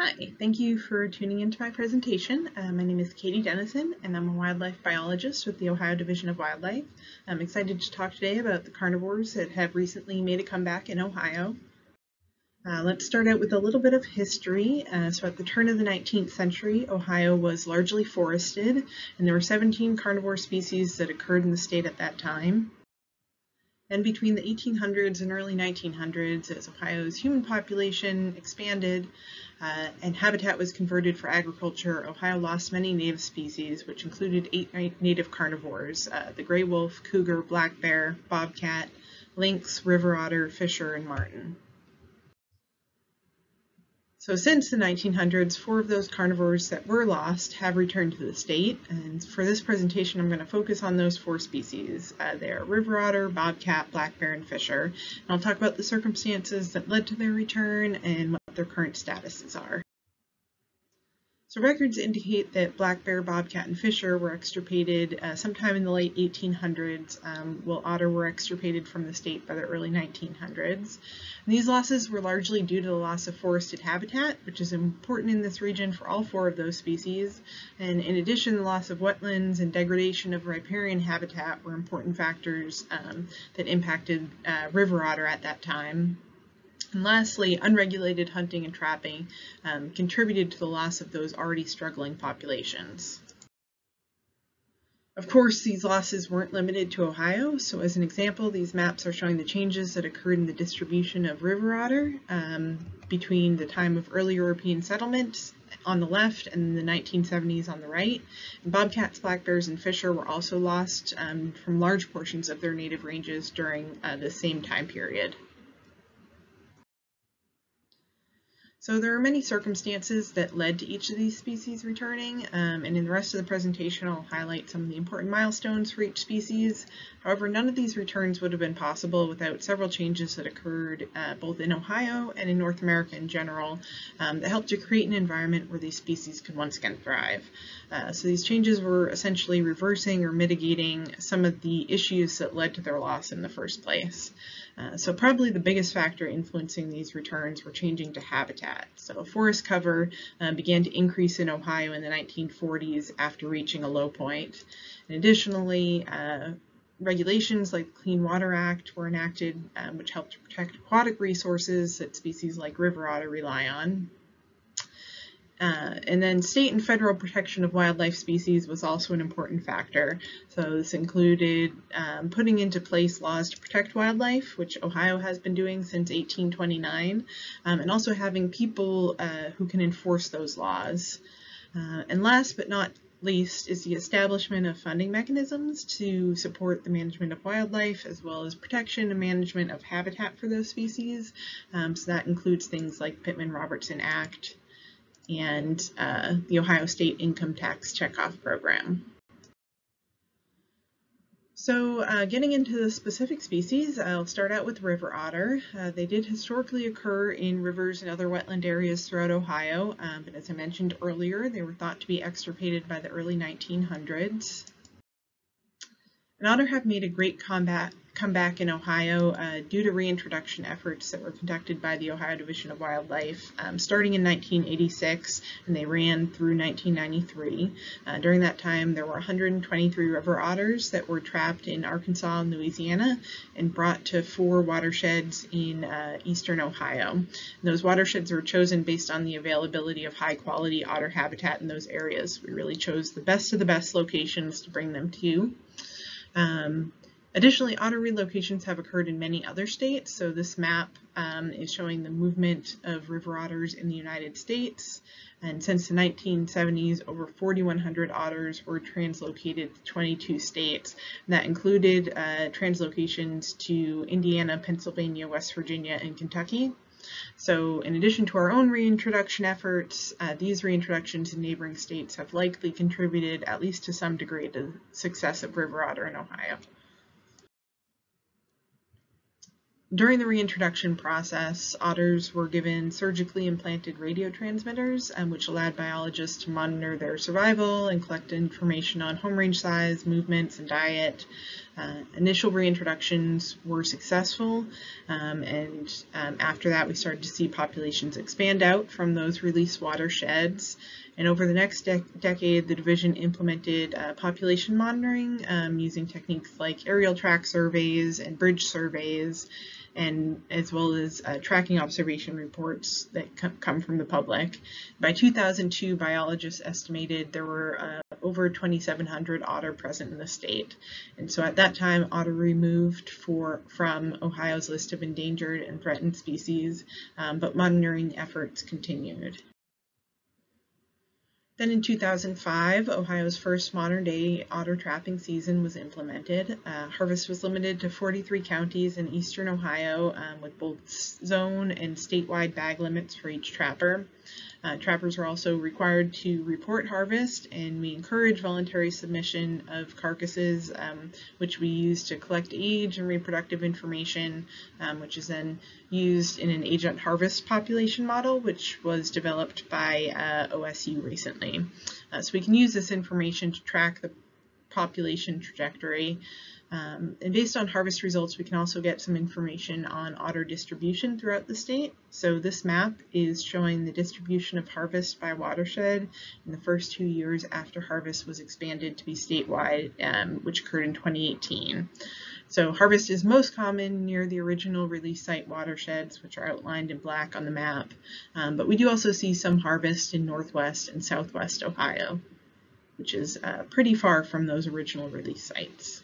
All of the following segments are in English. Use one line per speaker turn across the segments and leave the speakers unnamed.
Hi, thank you for tuning into my presentation. Uh, my name is Katie Dennison and I'm a wildlife biologist with the Ohio Division of Wildlife. I'm excited to talk today about the carnivores that have recently made a comeback in Ohio. Uh, let's start out with a little bit of history. Uh, so at the turn of the 19th century, Ohio was largely forested and there were 17 carnivore species that occurred in the state at that time. And between the 1800s and early 1900s, as Ohio's human population expanded uh, and habitat was converted for agriculture, Ohio lost many native species, which included eight native carnivores, uh, the gray wolf, cougar, black bear, bobcat, lynx, river otter, fisher, and marten. So since the 1900s, four of those carnivores that were lost have returned to the state. And for this presentation, I'm going to focus on those four species. Uh, they're river otter, bobcat, black bear, and fisher. And I'll talk about the circumstances that led to their return and what their current statuses are. So records indicate that black bear, bobcat, and fisher were extirpated uh, sometime in the late 1800s, um, while otter were extirpated from the state by the early 1900s. And these losses were largely due to the loss of forested habitat, which is important in this region for all four of those species. And in addition, the loss of wetlands and degradation of riparian habitat were important factors um, that impacted uh, river otter at that time. And lastly, unregulated hunting and trapping um, contributed to the loss of those already struggling populations. Of course, these losses weren't limited to Ohio, so as an example, these maps are showing the changes that occurred in the distribution of river otter um, between the time of early European settlement on the left and the 1970s on the right. And bobcats, black bears, and fisher were also lost um, from large portions of their native ranges during uh, the same time period. So there are many circumstances that led to each of these species returning, um, and in the rest of the presentation I'll highlight some of the important milestones for each species. However, none of these returns would have been possible without several changes that occurred uh, both in Ohio and in North America in general um, that helped to create an environment where these species could once again thrive. Uh, so these changes were essentially reversing or mitigating some of the issues that led to their loss in the first place. Uh, so probably the biggest factor influencing these returns were changing to habitat. So forest cover uh, began to increase in Ohio in the 1940s after reaching a low point. And additionally, uh, regulations like the Clean Water Act were enacted, um, which helped to protect aquatic resources that species like river otter rely on. Uh, and then state and federal protection of wildlife species was also an important factor. So this included um, putting into place laws to protect wildlife, which Ohio has been doing since 1829, um, and also having people uh, who can enforce those laws. Uh, and last but not least is the establishment of funding mechanisms to support the management of wildlife as well as protection and management of habitat for those species. Um, so that includes things like Pittman-Robertson Act, and uh, the Ohio State Income Tax Checkoff Program. So uh, getting into the specific species, I'll start out with river otter. Uh, they did historically occur in rivers and other wetland areas throughout Ohio, um, but as I mentioned earlier, they were thought to be extirpated by the early 1900s. And otter have made a great combat comeback in Ohio uh, due to reintroduction efforts that were conducted by the Ohio Division of Wildlife um, starting in 1986 and they ran through 1993. Uh, during that time there were 123 river otters that were trapped in Arkansas and Louisiana and brought to four watersheds in uh, eastern Ohio. And those watersheds were chosen based on the availability of high quality otter habitat in those areas. We really chose the best of the best locations to bring them to. Um, Additionally, otter relocations have occurred in many other states. So this map um, is showing the movement of river otters in the United States. And since the 1970s, over 4,100 otters were translocated to 22 states. That included uh, translocations to Indiana, Pennsylvania, West Virginia, and Kentucky. So in addition to our own reintroduction efforts, uh, these reintroductions in neighboring states have likely contributed at least to some degree to the success of river otter in Ohio. During the reintroduction process, otters were given surgically implanted radio transmitters, um, which allowed biologists to monitor their survival and collect information on home range size, movements, and diet. Uh, initial reintroductions were successful, um, and um, after that we started to see populations expand out from those released watersheds. And over the next de decade, the division implemented uh, population monitoring um, using techniques like aerial track surveys and bridge surveys, and as well as uh, tracking observation reports that come from the public. By 2002, biologists estimated there were uh, over 2,700 otter present in the state. And so at that time, otter removed for, from Ohio's list of endangered and threatened species, um, but monitoring efforts continued. Then in 2005, Ohio's first modern-day otter trapping season was implemented. Uh, harvest was limited to 43 counties in eastern Ohio um, with both zone and statewide bag limits for each trapper. Uh, trappers are also required to report harvest, and we encourage voluntary submission of carcasses, um, which we use to collect age and reproductive information, um, which is then used in an age at harvest population model, which was developed by uh, OSU recently. Uh, so we can use this information to track the population trajectory um, and based on harvest results, we can also get some information on otter distribution throughout the state. So this map is showing the distribution of harvest by watershed in the first two years after harvest was expanded to be statewide, um, which occurred in 2018. So harvest is most common near the original release site watersheds, which are outlined in black on the map. Um, but we do also see some harvest in northwest and southwest Ohio, which is uh, pretty far from those original release sites.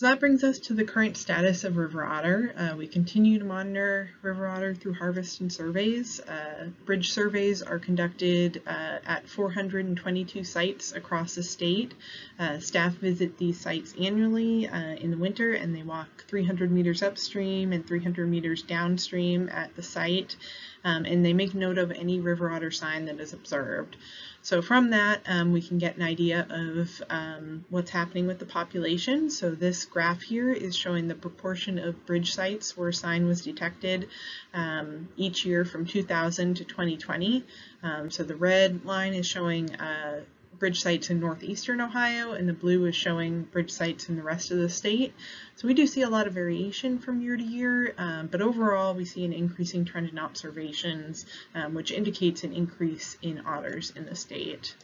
So that brings us to the current status of river otter. Uh, we continue to monitor river otter through harvest and surveys. Uh, bridge surveys are conducted uh, at 422 sites across the state. Uh, staff visit these sites annually uh, in the winter and they walk 300 meters upstream and 300 meters downstream at the site um, and they make note of any river otter sign that is observed. So from that, um, we can get an idea of um, what's happening with the population. So this graph here is showing the proportion of bridge sites where sign was detected um, each year from 2000 to 2020. Um, so the red line is showing uh, bridge sites in northeastern Ohio, and the blue is showing bridge sites in the rest of the state. So we do see a lot of variation from year to year, um, but overall we see an increasing trend in observations, um, which indicates an increase in otters in the state.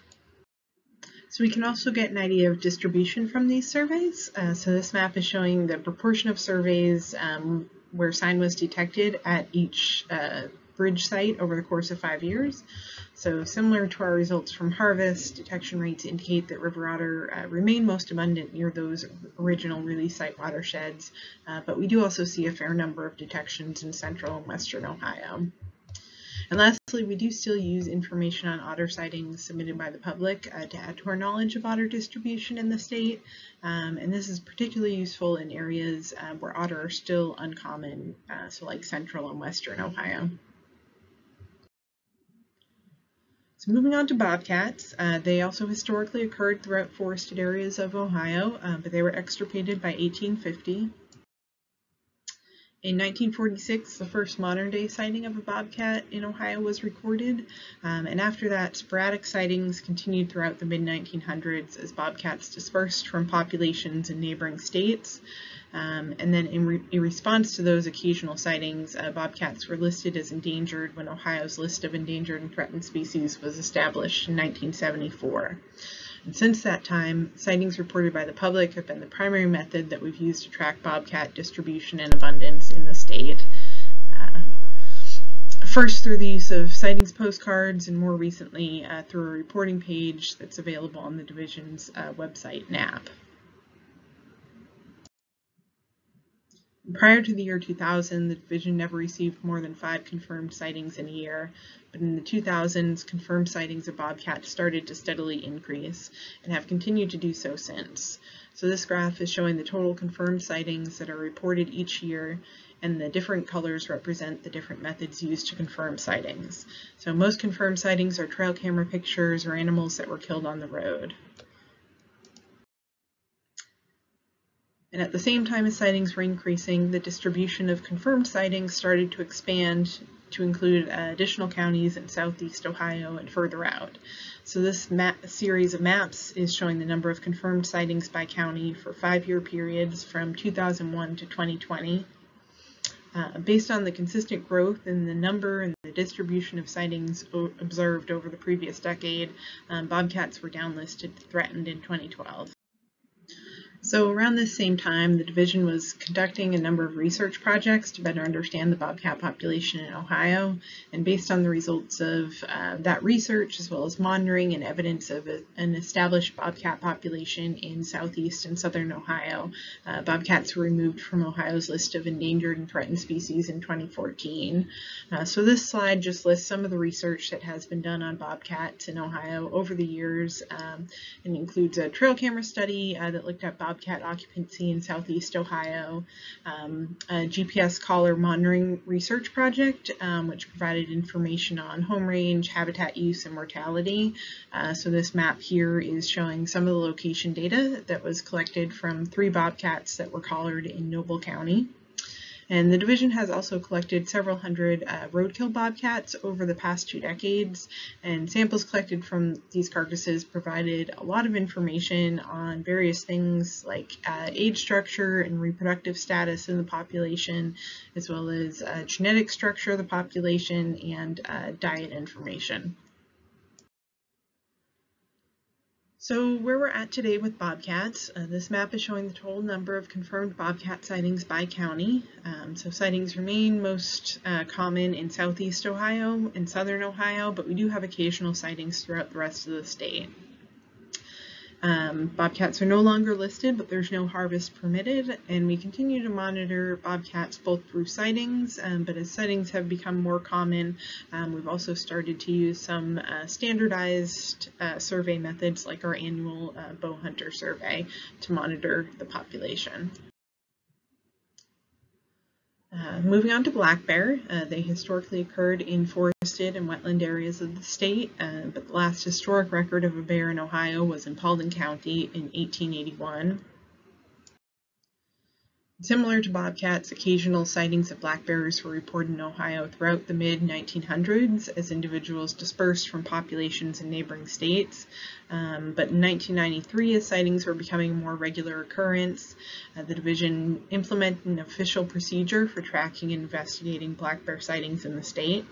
So we can also get an idea of distribution from these surveys. Uh, so this map is showing the proportion of surveys um, where sign was detected at each uh, bridge site over the course of five years. So similar to our results from harvest, detection rates indicate that river otter uh, remain most abundant near those original release site watersheds, uh, but we do also see a fair number of detections in central and western Ohio. And lastly, we do still use information on otter sightings submitted by the public uh, to add to our knowledge of otter distribution in the state. Um, and this is particularly useful in areas uh, where otter are still uncommon, uh, so like central and western Ohio. So moving on to bobcats, uh, they also historically occurred throughout forested areas of Ohio, uh, but they were extirpated by 1850. In 1946, the first modern-day sighting of a bobcat in Ohio was recorded, um, and after that, sporadic sightings continued throughout the mid-1900s as bobcats dispersed from populations in neighboring states. Um, and then in, re in, response to those occasional sightings, uh, bobcats were listed as endangered when Ohio's list of endangered and threatened species was established in 1974. And since that time, sightings reported by the public have been the primary method that we've used to track bobcat distribution and abundance in the state. Uh, first through the use of sightings postcards and more recently uh, through a reporting page that's available on the division's uh, website and Prior to the year 2000, the division never received more than five confirmed sightings in a year, but in the 2000s, confirmed sightings of bobcats started to steadily increase and have continued to do so since. So this graph is showing the total confirmed sightings that are reported each year and the different colors represent the different methods used to confirm sightings. So most confirmed sightings are trail camera pictures or animals that were killed on the road. And at the same time as sightings were increasing, the distribution of confirmed sightings started to expand to include uh, additional counties in southeast Ohio and further out. So this series of maps is showing the number of confirmed sightings by county for five-year periods from 2001 to 2020. Uh, based on the consistent growth in the number and the distribution of sightings observed over the previous decade, um, bobcats were downlisted threatened in 2012. So around this same time, the division was conducting a number of research projects to better understand the bobcat population in Ohio. And based on the results of uh, that research, as well as monitoring and evidence of a, an established bobcat population in southeast and southern Ohio, uh, bobcats were removed from Ohio's list of endangered and threatened species in 2014. Uh, so this slide just lists some of the research that has been done on bobcats in Ohio over the years um, and includes a trail camera study uh, that looked at bobcats bobcat occupancy in southeast Ohio, um, a GPS collar monitoring research project, um, which provided information on home range, habitat use, and mortality. Uh, so this map here is showing some of the location data that was collected from three bobcats that were collared in Noble County. And the division has also collected several hundred uh, roadkill bobcats over the past two decades, and samples collected from these carcasses provided a lot of information on various things like uh, age structure and reproductive status in the population, as well as uh, genetic structure of the population and uh, diet information. So where we're at today with bobcats, uh, this map is showing the total number of confirmed bobcat sightings by county. Um, so sightings remain most uh, common in southeast Ohio and southern Ohio, but we do have occasional sightings throughout the rest of the state. Um, bobcats are no longer listed, but there's no harvest permitted, and we continue to monitor bobcats both through sightings, um, but as sightings have become more common, um, we've also started to use some uh, standardized uh, survey methods like our annual uh, bow hunter survey to monitor the population. Uh, moving on to black bear, uh, they historically occurred in forested and wetland areas of the state, uh, but the last historic record of a bear in Ohio was in Paulding County in 1881. Similar to bobcats, occasional sightings of black bears were reported in Ohio throughout the mid-1900s as individuals dispersed from populations in neighboring states. Um, but in 1993, as sightings were becoming a more regular occurrence, uh, the division implemented an official procedure for tracking and investigating black bear sightings in the state.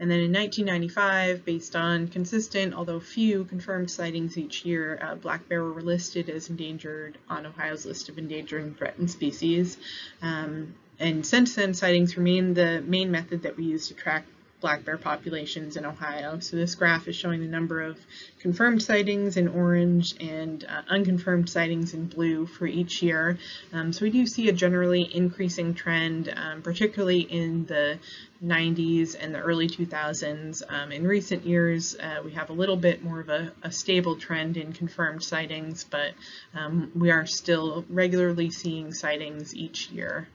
And then in 1995, based on consistent, although few, confirmed sightings each year, uh, black bear were listed as endangered on Ohio's list of endangered and threatened species. Um, and since then, sightings remain the main method that we use to track black bear populations in Ohio. So this graph is showing the number of confirmed sightings in orange and uh, unconfirmed sightings in blue for each year. Um, so we do see a generally increasing trend, um, particularly in the 90s and the early 2000s. Um, in recent years, uh, we have a little bit more of a, a stable trend in confirmed sightings, but um, we are still regularly seeing sightings each year.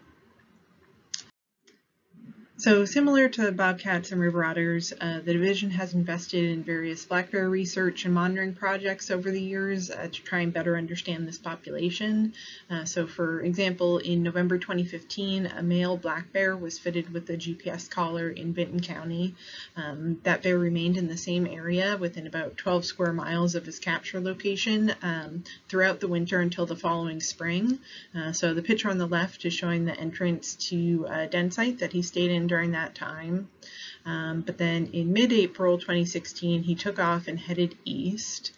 So similar to bobcats and river otters, uh, the division has invested in various black bear research and monitoring projects over the years uh, to try and better understand this population. Uh, so for example, in November 2015, a male black bear was fitted with a GPS collar in Vinton County. Um, that bear remained in the same area within about 12 square miles of his capture location um, throughout the winter until the following spring. Uh, so the picture on the left is showing the entrance to a den site that he stayed in during that time. Um, but then in mid-April 2016, he took off and headed east.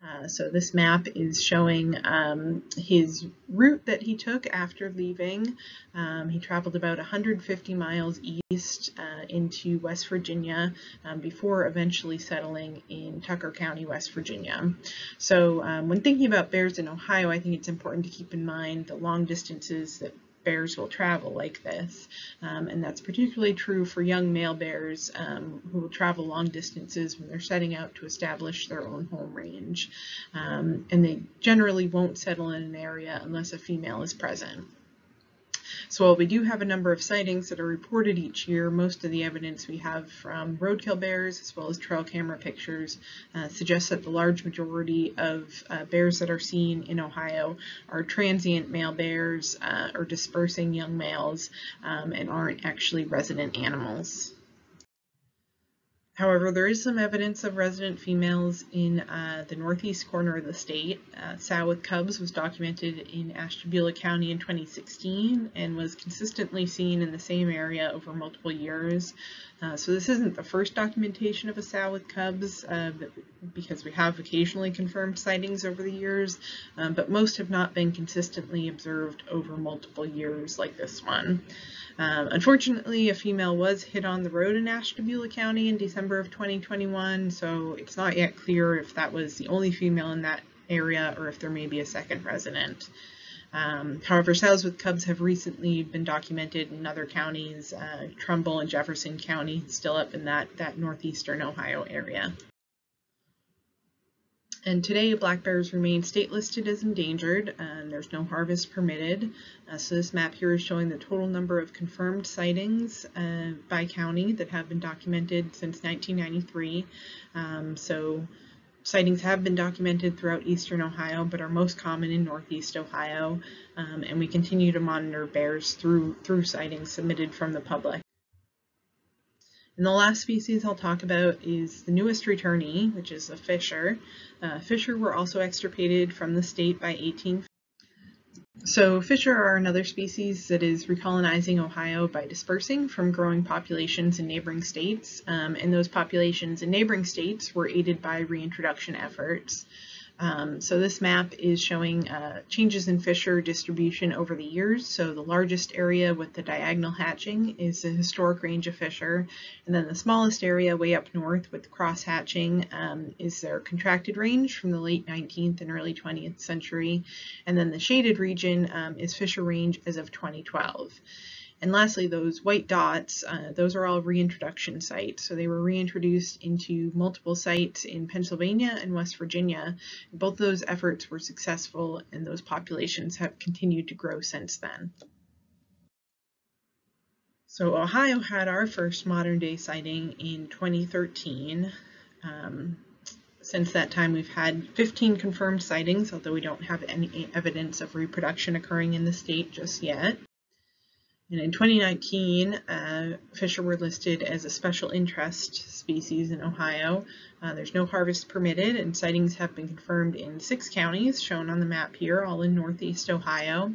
Uh, so this map is showing um, his route that he took after leaving. Um, he traveled about 150 miles east uh, into West Virginia um, before eventually settling in Tucker County, West Virginia. So um, when thinking about bears in Ohio, I think it's important to keep in mind the long distances that bears will travel like this. Um, and that's particularly true for young male bears um, who will travel long distances when they're setting out to establish their own home range. Um, and they generally won't settle in an area unless a female is present. So while we do have a number of sightings that are reported each year, most of the evidence we have from roadkill bears as well as trail camera pictures uh, suggests that the large majority of uh, bears that are seen in Ohio are transient male bears uh, or dispersing young males um, and aren't actually resident animals. However, there is some evidence of resident females in uh, the northeast corner of the state. Uh, sow with cubs was documented in Ashtabula County in 2016 and was consistently seen in the same area over multiple years. Uh, so this isn't the first documentation of a sow with cubs uh, because we have occasionally confirmed sightings over the years, um, but most have not been consistently observed over multiple years like this one. Um, unfortunately, a female was hit on the road in Ashtabula County in December of 2021, so it's not yet clear if that was the only female in that area or if there may be a second resident. Um, however, sows with cubs have recently been documented in other counties, uh, Trumbull and Jefferson County, still up in that, that northeastern Ohio area. And today, black bears remain state listed as endangered, and there's no harvest permitted. Uh, so this map here is showing the total number of confirmed sightings uh, by county that have been documented since 1993. Um, so sightings have been documented throughout eastern Ohio, but are most common in northeast Ohio, um, and we continue to monitor bears through, through sightings submitted from the public. And the last species I'll talk about is the newest returnee, which is a fisher. Uh, fisher were also extirpated from the state by 18. So fisher are another species that is recolonizing Ohio by dispersing from growing populations in neighboring states, um, and those populations in neighboring states were aided by reintroduction efforts. Um, so this map is showing uh, changes in fisher distribution over the years. So the largest area with the diagonal hatching is the historic range of fisher, and then the smallest area way up north with cross hatching um, is their contracted range from the late 19th and early 20th century, and then the shaded region um, is fisher range as of 2012. And lastly, those white dots, uh, those are all reintroduction sites. So they were reintroduced into multiple sites in Pennsylvania and West Virginia. Both those efforts were successful and those populations have continued to grow since then. So Ohio had our first modern day sighting in 2013. Um, since that time, we've had 15 confirmed sightings, although we don't have any evidence of reproduction occurring in the state just yet. And in 2019, uh, fisher were listed as a special interest species in Ohio. Uh, there's no harvest permitted and sightings have been confirmed in six counties shown on the map here, all in northeast Ohio.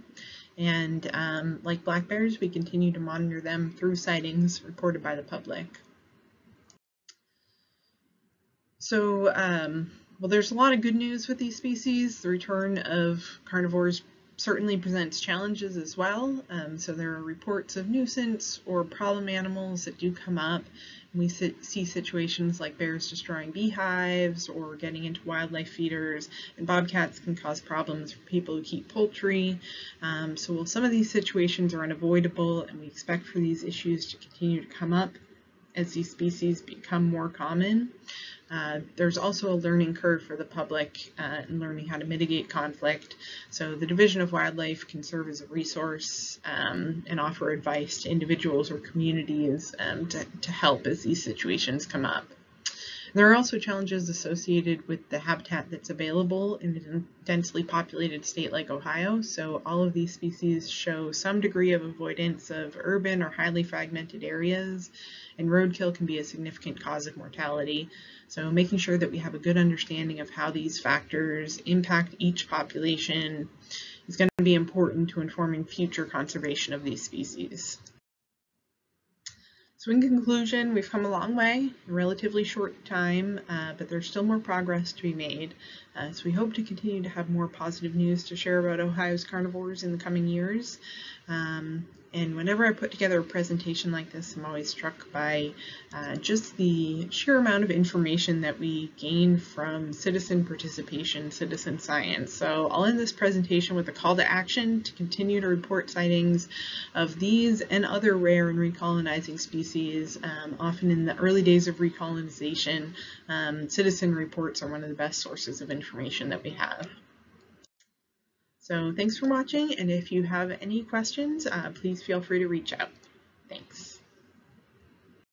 And um, like black bears, we continue to monitor them through sightings reported by the public. So, um, well, there's a lot of good news with these species. The return of carnivores certainly presents challenges as well. Um, so there are reports of nuisance or problem animals that do come up. We see situations like bears destroying beehives or getting into wildlife feeders, and bobcats can cause problems for people who keep poultry. Um, so while some of these situations are unavoidable and we expect for these issues to continue to come up as these species become more common, uh, there's also a learning curve for the public uh, in learning how to mitigate conflict. So the Division of Wildlife can serve as a resource um, and offer advice to individuals or communities um, to, to help as these situations come up. There are also challenges associated with the habitat that's available in a densely populated state like Ohio. So all of these species show some degree of avoidance of urban or highly fragmented areas, and roadkill can be a significant cause of mortality. So making sure that we have a good understanding of how these factors impact each population is going to be important to informing future conservation of these species. So in conclusion, we've come a long way in a relatively short time, uh, but there's still more progress to be made. Uh, so we hope to continue to have more positive news to share about Ohio's carnivores in the coming years. Um, and whenever I put together a presentation like this, I'm always struck by uh, just the sheer amount of information that we gain from citizen participation, citizen science. So I'll end this presentation with a call to action to continue to report sightings of these and other rare and recolonizing species. Um, often in the early days of recolonization, um, citizen reports are one of the best sources of information that we have. So thanks for watching, and if you have any questions, uh, please feel free to reach out. Thanks.